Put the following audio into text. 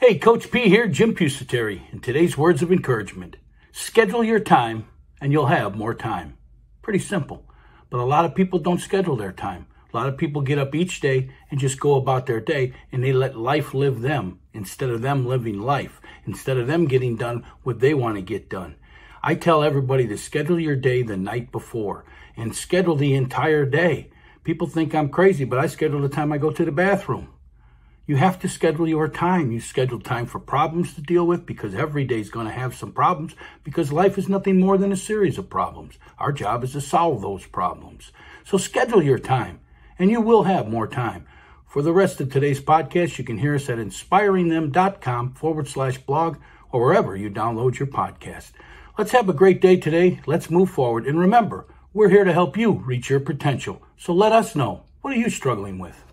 Hey, Coach P here, Jim Pusateri, and today's words of encouragement. Schedule your time and you'll have more time. Pretty simple. But a lot of people don't schedule their time. A lot of people get up each day and just go about their day and they let life live them instead of them living life, instead of them getting done what they want to get done. I tell everybody to schedule your day the night before and schedule the entire day. People think I'm crazy, but I schedule the time I go to the bathroom. You have to schedule your time. You schedule time for problems to deal with because every day is going to have some problems because life is nothing more than a series of problems. Our job is to solve those problems. So schedule your time and you will have more time. For the rest of today's podcast, you can hear us at inspiringthem.com forward slash blog or wherever you download your podcast. Let's have a great day today. Let's move forward. And remember, we're here to help you reach your potential. So let us know. What are you struggling with?